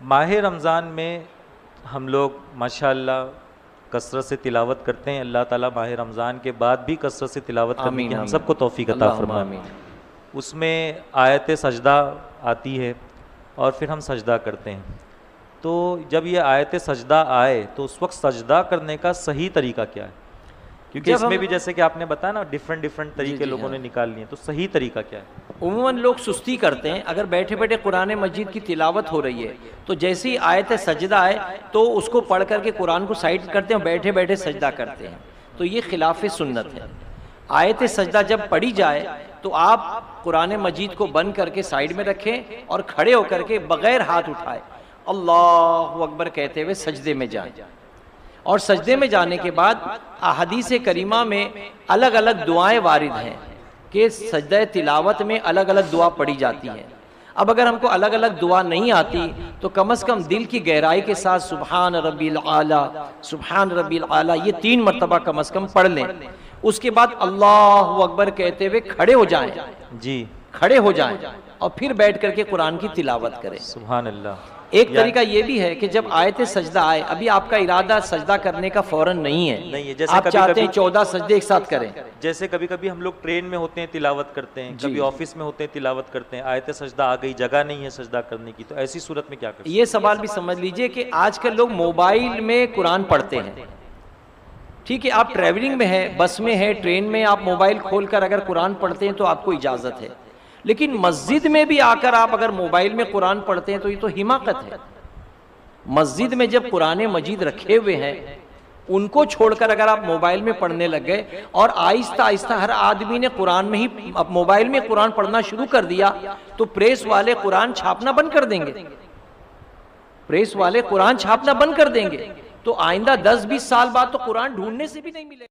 माह रमज़ान में हम लोग माशाल्लाह कसरत से तिलावत करते हैं। अल्लाह ताला माह रमज़ान के बाद भी कसरत से तिलावत करने की हम। सबको अता अल्लाहुम्मा फरमाए। उसमें आयत सजदा आती है और फिर हम सजदा करते हैं। तो जब ये आयत सजदा आए तो उस वक्त सजदा करने का सही तरीका क्या है? क्योंकि इसमें भी जैसे कि आपने बताया ना डिफरेंट डिफरेंट तरीके लोगों हाँ। ने निकाल लिए तो सही तरीका क्या है? उमूमन लोग सुस्ती करते हैं अगर बैठे बैठे कुरान मजीद की तिलावत हो रही है तो जैसे ही आयत सजदा आए तो उसको पढ़ करके कुरान को साइड करते हैं बैठे बैठे सजदा करते हैं। तो ये खिलाफ सुन्नत है। आयत सजदा जब पढ़ी जाए तो आप कुरान मजीद को बंद करके साइड में रखें और खड़े होकर के बगैर हाथ उठाए अल्लाह अकबर कहते हुए सजदे में जाएँ। और सजदे में जाने के बाद हदीस करीमा में अलग अलग दुआएँ वारिद हैं कि सजद तिलावत में अलग अलग दुआ पढ़ी जाती है। अब अगर हमको अलग अलग दुआ नहीं आती तो कम से कम दिल की गहराई के साथ सुबहान रबील आला सुबहान रबील आला ये तीन मरतबा कम से कम पढ़ लें। उसके बाद अल्लाह अकबर कहते हुए खड़े हो जाएँ। जी। खड़े हो जाएँ और फिर बैठ करके कुरान की तिलावत करें। सुबहान अल्लाह। एक तरीका ये भी है कि जब आयत सजदा आए अभी आपका इरादा सजदा करने का फ़ौरन नहीं है। नहीं है, जैसे आप कभी- चाहते हैं चौदह सजदे एक साथ करें। जैसे कभी कभी हम लोग ट्रेन में होते हैं तिलावत करते हैं कभी ऑफ़िस में होते हैं तिलावत करते हैं आयत सजदा आ गई जगह नहीं है सजदा करने की तो ऐसी सूरत में क्या करें ये सवाल भी समझ लीजिए कि आजकल लोग मोबाइल में कुरान पढ़ते हैं। ठीक है आप ट्रेवलिंग में है बस में है ट्रेन में आप मोबाइल खोलकर अगर कुरान पढ़ते हैं तो आपको इजाज़त है। लेकिन मस्जिद में भी आकर आप अगर मोबाइल में कुरान पढ़ते हैं तो ये तो हिमाकत है। मस्जिद में जब कुरान मजीद रखे हुए हैं, उनको छोड़कर अगर आप मोबाइल में पढ़ने लग गए और आहिस्ता आहिस्ता हर आदमी ने कुरान में ही मोबाइल में कुरान पढ़ना शुरू कर दिया तो प्रेस वाले कुरान छापना बंद कर देंगे। प्रेस वाले कुरान छापना बंद कर देंगे। तो आइंदा 10-20 साल बाद तो कुरान ढूँढने से भी नहीं मिलेगा।